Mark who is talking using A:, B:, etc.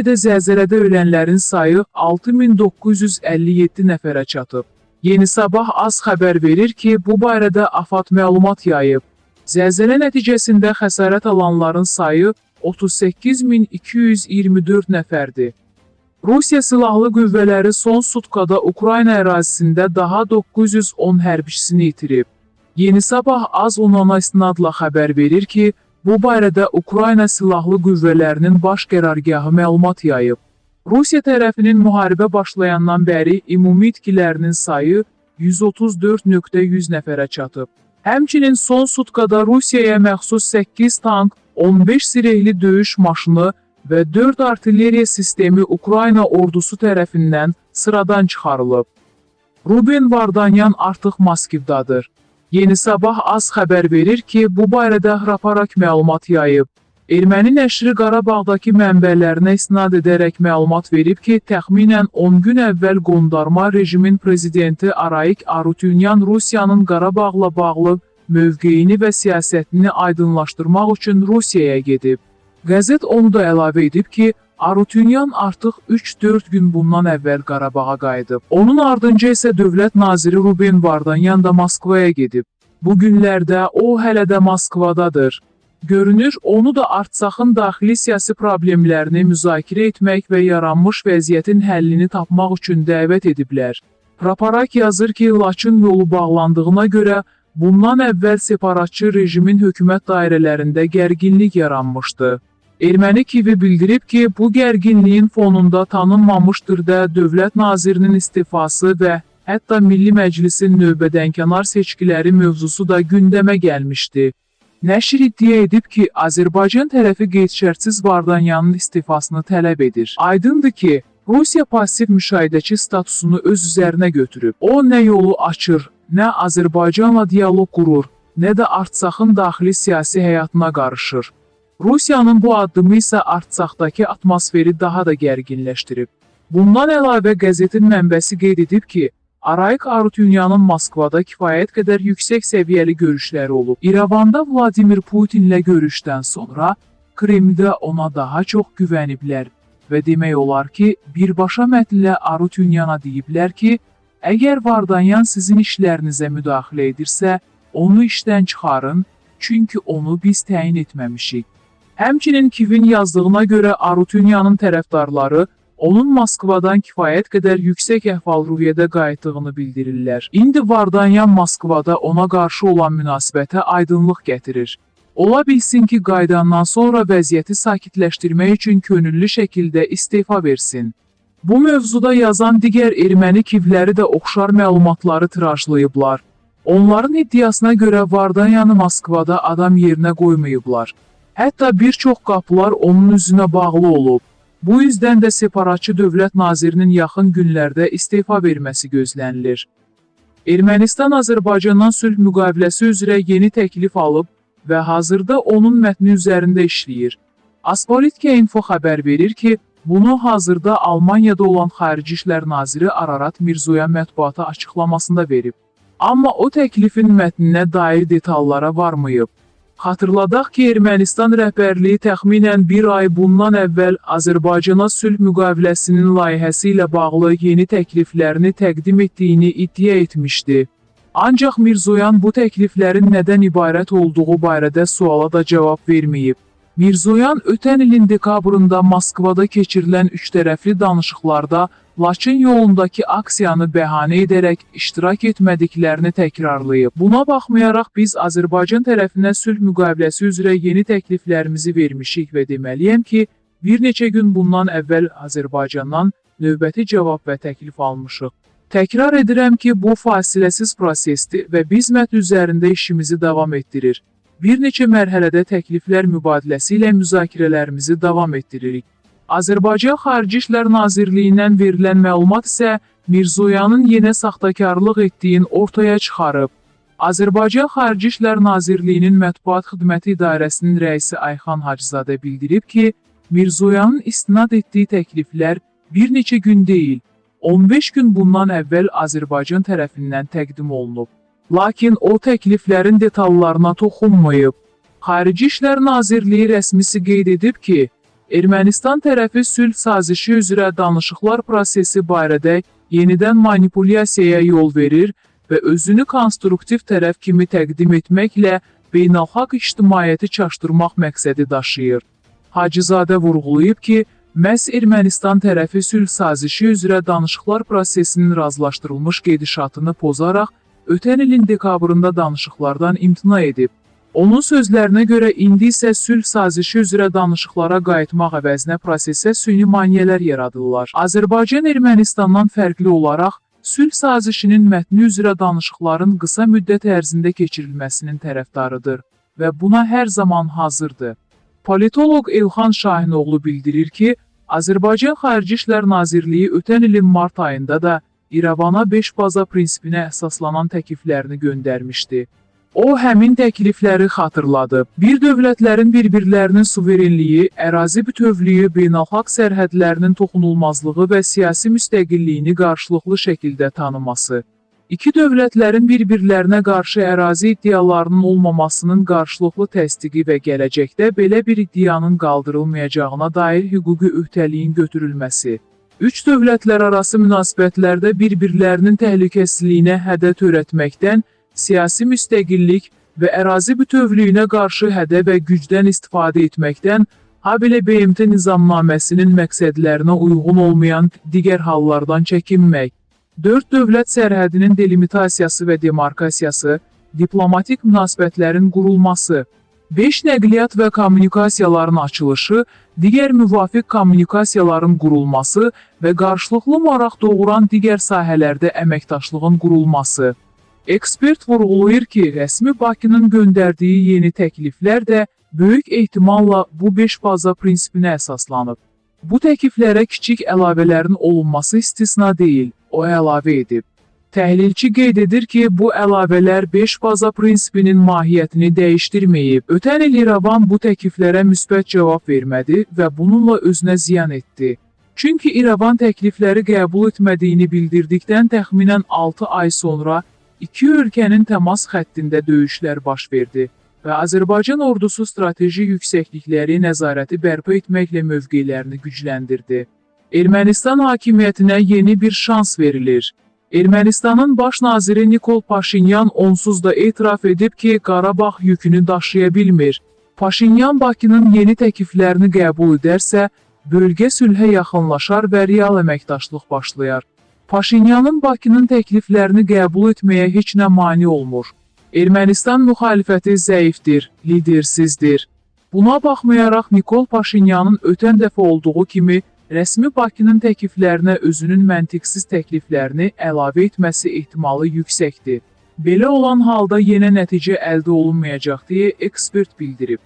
A: Türkiyədə zəlzələdə ölənlərin sayı 6957 nəfərə çatıb. Yeni Sabah az xəbər verir ki, bu barədə AFAD məlumat yayıb. Zəlzələ nəticəsində xəsarət alanların sayı 38224 nəfərdir. Rusiya Silahlı Qüvvələri son sutkada Ukrayna ərazisində daha 910 hərbçisini itirib. Yeni Sabah az onana istinadla xəbər verir ki, bu barədə Ukrayna Silahlı Qüvvələrinin baş qərargahı məlumat yayıb. Rusiya tərəfinin müharibə başlayandan bəri ümumi itkilərinin sayı 134.100 nəfərə çatıb. Həmçinin son sutkada Rusiyaya məxsus 8 tank, 15 sirehli döyüş maşını və 4 artilleriya sistemi Ukrayna ordusu tərəfindən sıradan çıxarılıb. Ruben Vardanyan artıq Moskvdadır. Yeni Sabah az xəbər verir ki, bu barədə Hraparak məlumat yayıb. Erməni nəşri Qarabağdakı mənbələrinə istinad edərək məlumat verib ki, təxminən 10 gün əvvəl qondarma rejimin prezidenti Araik Arutyunyan Rusiyanın Qarabağla bağlı mövqeyini və siyasətini aydınlaşdırmaq üçün Rusiyaya gedib. Qəzet onu da əlavə edib ki, Arutyunyan artıq 3-4 gün bundan əvvəl Qarabağa qayıdıb. Onun ardınca isə dövlət naziri Ruben Vardanyan da Moskvaya gedib. Bu günlərdə o hələ də Moskvadadır. Görünür, onu da Artsaxın daxili siyasi problemlərini müzakirə etmək və yaranmış vəziyyətin həllini tapmaq üçün dəvət ediblər. Raparak yazır ki, Laçın yolu bağlandığına görə bundan əvvəl separatçı rejimin hökumət dairələrində gərginlik yaranmışdı. Erməni Kivi bildirib ki, bu gərginliyin fonunda tanınmamışdır da dövlət nazirinin istifası və hətta Milli Məclisin növbədənkənar seçkiləri mövzusu da gündəmə gəlmişdi. Nəşr iddia edib ki, Azərbaycan tərəfi qeyd-şərtsiz Vardanyanın istifasını tələb edir. Aydındır ki, Rusiya passiv müşahidəçi statusunu öz üzərinə götürüb. O nə yolu açır, nə Azərbaycanla dialoq qurur, nə də Artsaxın daxili siyasi həyatına qarışır. Rusiyanın bu addımı isə Artsaxdakı atmosferi daha da gərginləşdirib. Bundan əlavə qəzetin mənbəsi qeyd edib ki, Arayik Arutyunyanın Moskvada kifayət qədər yüksək səviyyəli görüşləri olub. İrəvanda Vladimir Putinlə görüşdən sonra Kremldə ona daha çox güvəniblər və demək olar ki, birbaşa mətnlə Arutyunyana deyiblər ki, əgər Vardanyan sizin işlərinizə müdaxilə edirsə, onu işdən çıxarın, çünki onu biz təyin etməmişik. Həmçinin Kivin yazdığına görə Arutyunyanın tərəfdarları onun Moskvadan kifayət qədər yüksək əhval-ruhiyyədə qayıtdığını bildirirlər. İndi Vardanyan Moskvada ona qarşı olan münasibətə aydınlıq gətirir. Ola bilsin ki, qaydandan sonra vəziyyəti sakitləşdirmək üçün könüllü şəkildə istefa versin. Bu mövzuda yazan digər erməni kivləri də oxşar məlumatları tirajlayıblar. Onların iddiasına görə Vardanyanı Moskvada adam yerinə qoymayıblar. Hətta bir çox qapılar onun üzünə bağlı olub. Bu üzdən də separatçı dövlət nazirinin yaxın günlərdə istefa verməsi gözlənilir. Ermənistan Azərbaycandan sülh müqaviləsi üzrə yeni təklif alıb və hazırda onun mətni üzərində işləyir. Aspolitka Info xəbər verir ki, bunu hazırda Almaniyada olan Xarici İşlər Naziri Ararat Mirzoyan mətbuata açıqlamasında verib. Amma o təklifin mətninə dair detallara varmayıb. Xatırladaq ki, Ermənistan rəhbərliyi təxminən bir ay bundan əvvəl Azərbaycana sülh müqaviləsinin layihəsi ilə bağlı yeni təkliflərini təqdim etdiyini iddia etmişdi. Ancaq Mirzoyan bu təkliflərin nədən ibarət olduğu barədə suala da cavab verməyib. Mirzoyan ötən ilin dekabrında Moskvada keçirilən üçtərəfli danışıqlarda Laçın yolundakı aksiyanı bəhanə edərək iştirak etmədiklərini təkrarlayıb. Buna baxmayaraq biz Azərbaycan tərəfinə sülh müqaviləsi üzrə yeni təkliflərimizi vermişik və deməliyəm ki, bir neçə gün bundan əvvəl Azərbaycandan növbəti cavab və təklif almışıq. Təkrar edirəm ki, bu fasiləsiz prosesdir və biz mətn üzərində işimizi davam etdirir. Bir neçə mərhələdə təkliflər mübadiləsi ilə müzakirələrimizi davam etdiririk. Azərbaycan Xarici İşlər Nazirliyindən verilən məlumat isə Mirzoyanın yenə saxtakarlıq etdiyin ortaya çıxarıb. Azərbaycan Xarici İşlər Nazirliyinin Mətbuat Xidməti İdarəsinin rəisi Ayxan Hacızadə bildirib ki, Mirzoyanın istinad etdiyi təkliflər bir neçə gün deyil, 15 gün bundan əvvəl Azərbaycan tərəfindən təqdim olunub. Lakin o təkliflərin detallarına toxunmayıb. Xarici İşlər Nazirliyi rəsmisi qeyd edib ki, Ermənistan tərəfi sülh sazişi üzrə danışıqlar prosesi barədə yenidən manipulyasiyaya yol verir və özünü konstruktiv tərəf kimi təqdim etməklə beynəlxalq ictimaiyyəti çaşdırmaq məqsədi daşıyır. Hacızadə vurğulayıb ki, məhz Ermənistan tərəfi sülh sazişi üzrə danışıqlar prosesinin razılaşdırılmış gedişatını pozaraq ötən ilin dekabrında danışıqlardan imtina edib. Onun sözlərinə görə indi isə sülh sazişi üzrə danışıqlara qayıtmaq əvəzinə prosesə süni maneələr yaradırlar. Azərbaycan Ermənistandan fərqli olaraq sülh sazişinin mətni üzrə danışıqların qısa müddət ərzində keçirilməsinin tərəfdarıdır və buna hər zaman hazırdır. Politoloq Elxan Şahinoğlu bildirir ki, Azərbaycan Xarici İşlər Nazirliyi ötən ilin mart ayında da İrəvana 5 baza prinsipinə əsaslanan təkliflərini göndərmişdi. O həmin təklifləri xatırladı. Bir dövlətlərin bir-birlərinin suverenliyi, ərazi bütövlüyü, beynəlxalq sərhədlərinin toxunulmazlığı və siyasi müstəqilliyini qarşılıqlı şəkildə tanıması. İki dövlətlərin bir-birlərinə qarşı ərazi iddialarının olmamasının qarşılıqlı təsdiqi və gələcəkdə belə bir iddianın qaldırılmayacağına dair hüquqi öhdəliyin götürülməsi. Üç dövlətlər arası münasibətlərdə bir-birlərinin təhlükəsizliyinə hədə törətməkdən siyasi müstəqillik və ərazi bütövlüyünə qarşı hədə və gücdən istifadə etməkdən, habelə BMT nizamnaməsinin məqsədlərinə uyğun olmayan digər hallardan çəkinmək, dörd dövlət sərhədinin delimitasiyası və demarkasiyası, diplomatik münasibətlərin qurulması, 5 nəqliyyat və kommunikasiyaların açılışı, digər müvafiq kommunikasiyaların qurulması və qarşılıqlı maraq doğuran digər sahələrdə əməkdaşlığın qurulması. Ekspert vurğulayır ki, rəsmi Bakının göndərdiyi yeni təkliflər də böyük ehtimalla bu 5 baza prinsipinə əsaslanıb. Bu təkliflərə kiçik əlavələrin olunması istisna deyil, o əlavə edib. Təhlilçi qeyd edir ki, bu əlavələr 5 baza prinsipinin mahiyyətini dəyişdirməyib. Ötən il İrəvan bu təkliflərə müsbət cavab vermədi və bununla özünə ziyan etdi. Çünki İrəvan təklifləri qəbul etmədiyini bildirdikdən təxminən 6 ay sonra İki ölkənin təmas xəttində döyüşlər baş verdi və Azərbaycan ordusu strateji yüksəklikləri nəzarəti bərpa etməklə mövqelərini gücləndirdi. Ermənistan hakimiyyətinə yeni bir şans verilir. Ermənistanın baş naziri Nikol Paşinyan onsuz da etiraf edib ki, Qarabağ yükünü daşıya bilmir. Paşinyan Bakının yeni təkliflərini qəbul edərsə, bölgə sülhə yaxınlaşar və real əməkdaşlıq başlayar. Paşinyanın Bakının təkliflərini qəbul etməyə heç nə mane olmur. Ermənistan müxalifəti zəifdir, lidersizdir. Buna baxmayaraq Nikol Paşinyanın ötən dəfə olduğu kimi rəsmi Bakının təkliflərinə özünün məntiqsiz təkliflərini əlavə etməsi ehtimalı yüksəkdir. Belə olan halda yenə nəticə əldə olunmayacaq deyə ekspert bildirib.